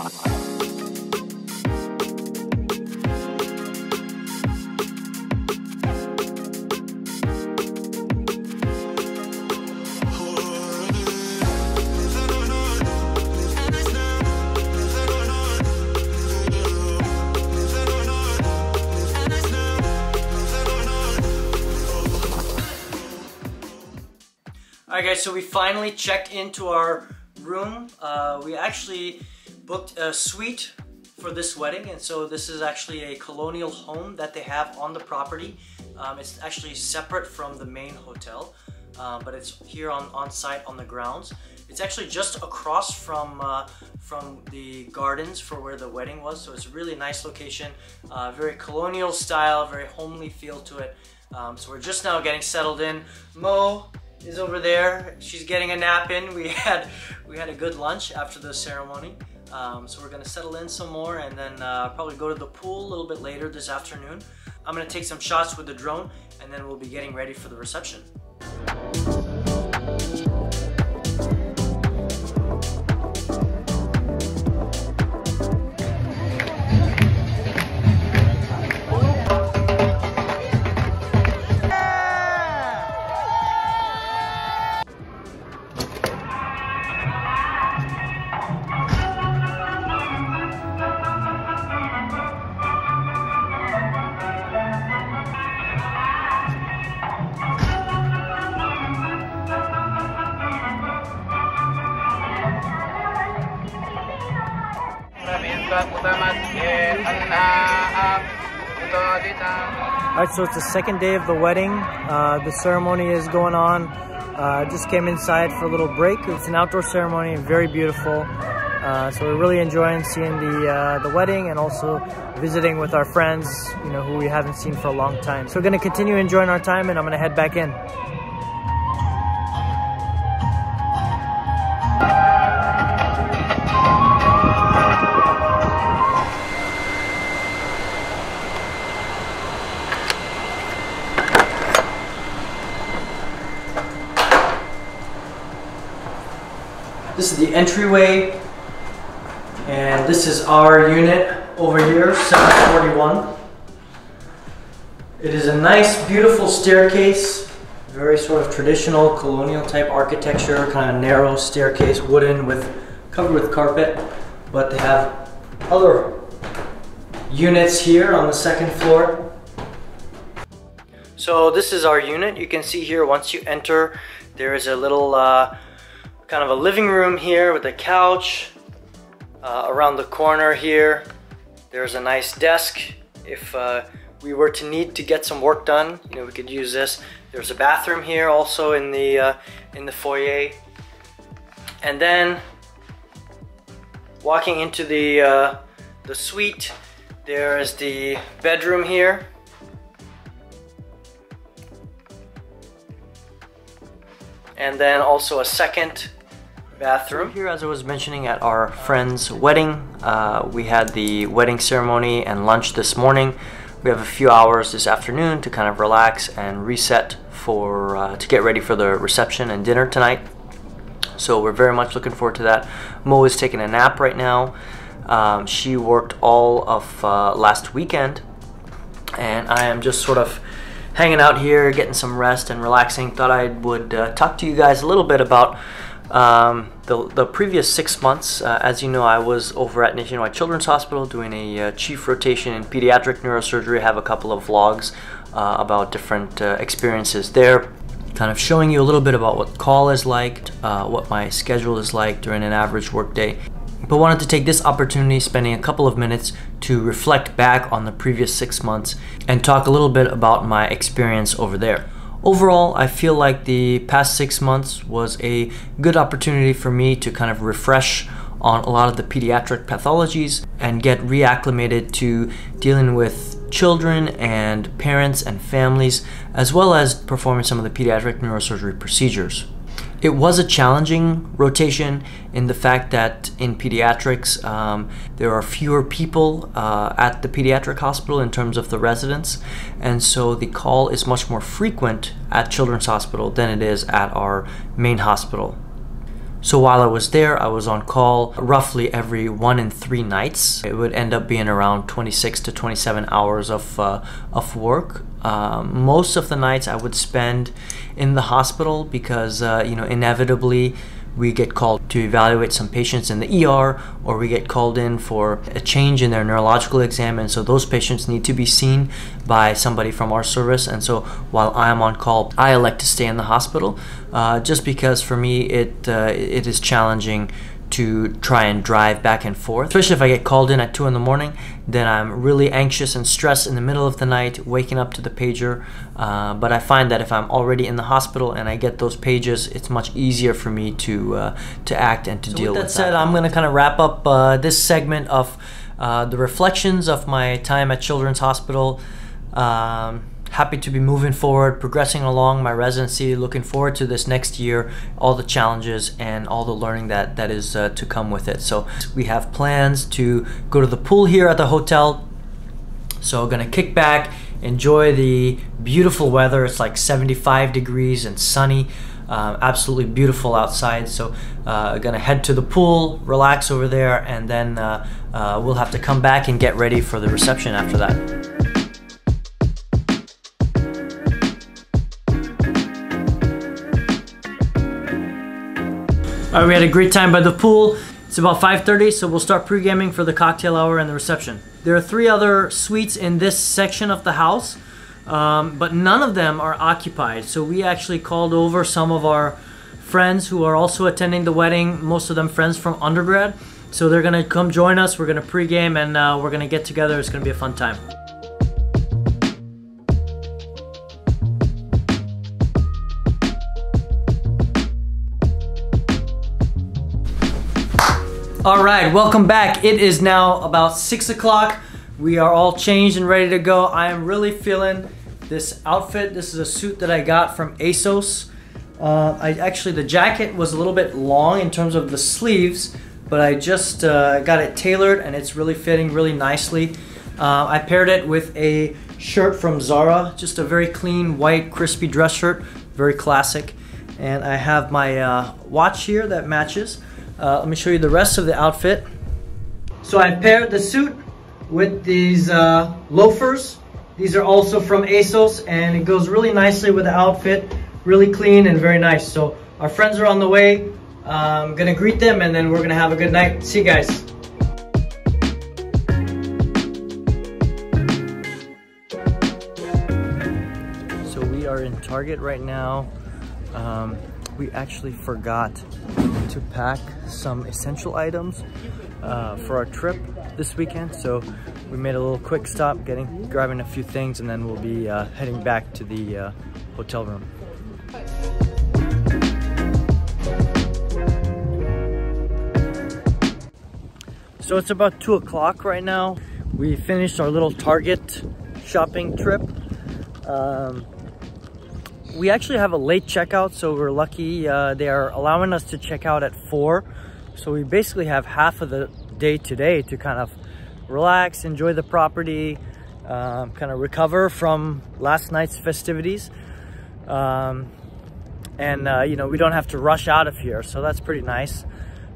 Alright guys, so we finally checked into our room. Uh, we actually booked a suite for this wedding and so this is actually a colonial home that they have on the property. Um, it's actually separate from the main hotel, uh, but it's here on, on site on the grounds. It's actually just across from uh, from the gardens for where the wedding was, so it's a really nice location, uh, very colonial style, very homely feel to it. Um, so we're just now getting settled in. Mo is over there. She's getting a nap in. We had we had a good lunch after the ceremony. Um, so we're gonna settle in some more and then uh, probably go to the pool a little bit later this afternoon. I'm gonna take some shots with the drone and then we'll be getting ready for the reception. Alright, so it's the second day of the wedding. Uh, the ceremony is going on. Uh, just came inside for a little break. It's an outdoor ceremony and very beautiful. Uh, so we're really enjoying seeing the uh, the wedding and also visiting with our friends, you know, who we haven't seen for a long time. So we're gonna continue enjoying our time and I'm gonna head back in. This is the entryway, and this is our unit over here, 741. It is a nice, beautiful staircase, very sort of traditional colonial type architecture, kind of narrow staircase, wooden with covered with carpet, but they have other units here on the second floor. So this is our unit. You can see here once you enter, there is a little uh, kind of a living room here with a couch. Uh, around the corner here, there's a nice desk. If uh, we were to need to get some work done, you know, we could use this. There's a bathroom here also in the uh, in the foyer. And then walking into the uh, the suite, there is the bedroom here. And then also a second bathroom. Here, as I was mentioning at our friend's wedding, uh, we had the wedding ceremony and lunch this morning. We have a few hours this afternoon to kind of relax and reset for uh, to get ready for the reception and dinner tonight. So we're very much looking forward to that. Mo is taking a nap right now. Um, she worked all of uh, last weekend, and I am just sort of hanging out here, getting some rest and relaxing. Thought I would uh, talk to you guys a little bit about um, the, the previous six months, uh, as you know, I was over at Nationwide Children's Hospital doing a uh, chief rotation in pediatric neurosurgery. I have a couple of vlogs uh, about different uh, experiences there, kind of showing you a little bit about what call is like, uh, what my schedule is like during an average workday. But wanted to take this opportunity, spending a couple of minutes to reflect back on the previous six months and talk a little bit about my experience over there. Overall, I feel like the past six months was a good opportunity for me to kind of refresh on a lot of the pediatric pathologies and get reacclimated to dealing with children and parents and families, as well as performing some of the pediatric neurosurgery procedures. It was a challenging rotation in the fact that in pediatrics, um, there are fewer people uh, at the pediatric hospital in terms of the residents, and so the call is much more frequent at Children's Hospital than it is at our main hospital. So while I was there, I was on call roughly every one in three nights. It would end up being around 26 to 27 hours of, uh, of work. Um, most of the nights I would spend in the hospital because, uh, you know, inevitably we get called to evaluate some patients in the ER or we get called in for a change in their neurological exam and so those patients need to be seen by somebody from our service and so while I am on call I elect to stay in the hospital uh, just because for me it uh, it is challenging to try and drive back and forth. Especially if I get called in at 2 in the morning, then I'm really anxious and stressed in the middle of the night, waking up to the pager. Uh, but I find that if I'm already in the hospital and I get those pages, it's much easier for me to, uh, to act and to so deal with that. With that said, I'm going to kind of wrap up uh, this segment of uh, the reflections of my time at Children's Hospital. Um, happy to be moving forward, progressing along my residency, looking forward to this next year, all the challenges and all the learning that, that is uh, to come with it. So we have plans to go to the pool here at the hotel. So gonna kick back, enjoy the beautiful weather. It's like 75 degrees and sunny. Uh, absolutely beautiful outside. So uh, gonna head to the pool, relax over there, and then uh, uh we'll have to come back and get ready for the reception after that. All right, we had a great time by the pool. It's about 5.30, so we'll start pre-gaming for the cocktail hour and the reception. There are three other suites in this section of the house, um, but none of them are occupied. So we actually called over some of our friends who are also attending the wedding, most of them friends from undergrad. So they're gonna come join us, we're gonna pre-game, and uh, we're gonna get together. It's gonna be a fun time. All right, welcome back. It is now about six o'clock. We are all changed and ready to go. I am really feeling this outfit. This is a suit that I got from ASOS. Uh, I actually, the jacket was a little bit long in terms of the sleeves, but I just uh, got it tailored and it's really fitting really nicely. Uh, I paired it with a shirt from Zara, just a very clean, white, crispy dress shirt, very classic. And I have my uh, watch here that matches. Uh, let me show you the rest of the outfit. So I paired the suit with these uh, loafers. These are also from ASOS and it goes really nicely with the outfit. Really clean and very nice. So our friends are on the way. I'm gonna greet them and then we're gonna have a good night. See you guys. So we are in Target right now. Um, we actually forgot to pack some essential items uh, for our trip this weekend. So we made a little quick stop, getting grabbing a few things, and then we'll be uh, heading back to the uh, hotel room. So it's about two o'clock right now. We finished our little Target shopping trip. Um, we actually have a late checkout, so we're lucky. Uh, they are allowing us to check out at 4. So we basically have half of the day today to kind of relax, enjoy the property, um, kind of recover from last night's festivities. Um, and, uh, you know, we don't have to rush out of here, so that's pretty nice.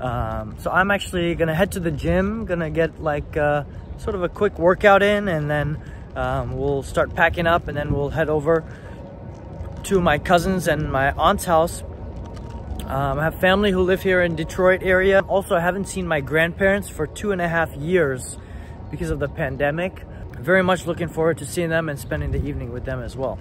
Um, so I'm actually gonna head to the gym, gonna get like uh, sort of a quick workout in, and then um, we'll start packing up, and then we'll head over to my cousins and my aunt's house. Um, I have family who live here in Detroit area. Also, I haven't seen my grandparents for two and a half years because of the pandemic. Very much looking forward to seeing them and spending the evening with them as well.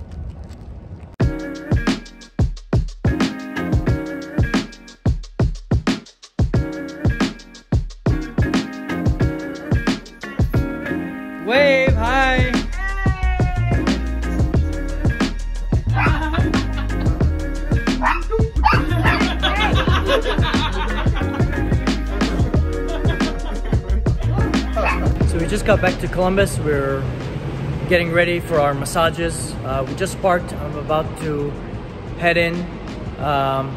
Got back to Columbus. We're getting ready for our massages. Uh, we just parked. I'm about to head in. Um,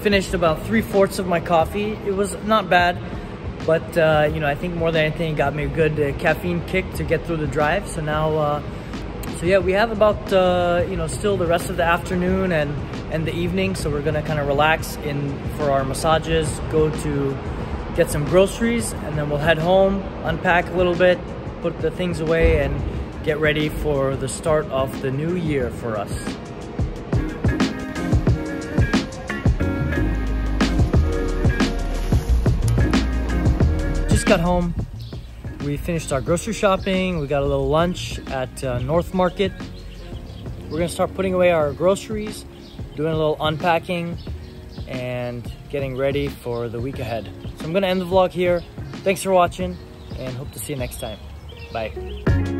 finished about three-fourths of my coffee. It was not bad, but uh, you know, I think more than anything, it got me a good uh, caffeine kick to get through the drive. So now, uh, so yeah, we have about, uh, you know, still the rest of the afternoon and and the evening, so we're gonna kind of relax in for our massages, go to get some groceries, and then we'll head home, unpack a little bit, put the things away, and get ready for the start of the new year for us. Just got home. We finished our grocery shopping. We got a little lunch at uh, North Market. We're gonna start putting away our groceries, doing a little unpacking, and getting ready for the week ahead. So I'm gonna end the vlog here. Thanks for watching and hope to see you next time. Bye